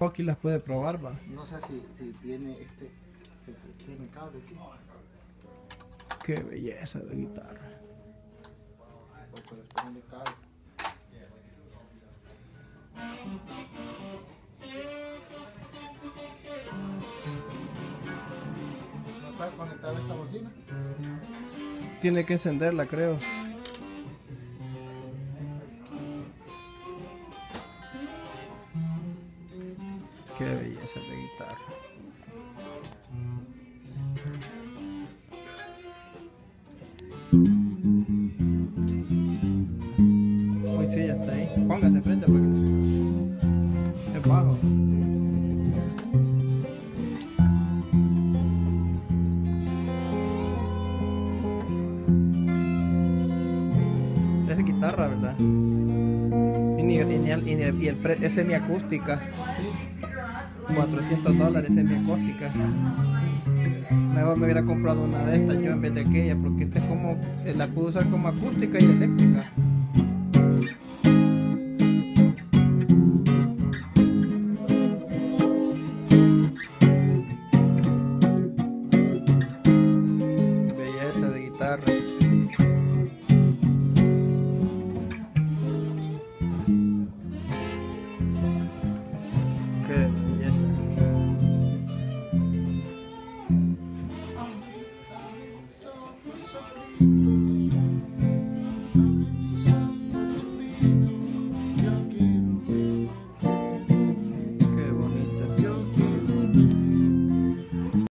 Pocky las puede probar, va. No sé si, si tiene este. Si, si tiene cable aquí. Qué belleza de guitarra. Cable. ¿No está conectada esta bocina? Tiene que encenderla, creo. Qué belleza de guitarra. Uy, sí, ya está ahí. Póngase frente para. Es bajo. Es guitarra, ¿verdad? Y, y el pre- es semiacústica. 400 dólares semiacústica. Mejor me hubiera comprado una de estas yo en vez de aquella, porque esta es como, eh, la puedo usar como acústica y eléctrica. Belleza de guitarra. Minnesota.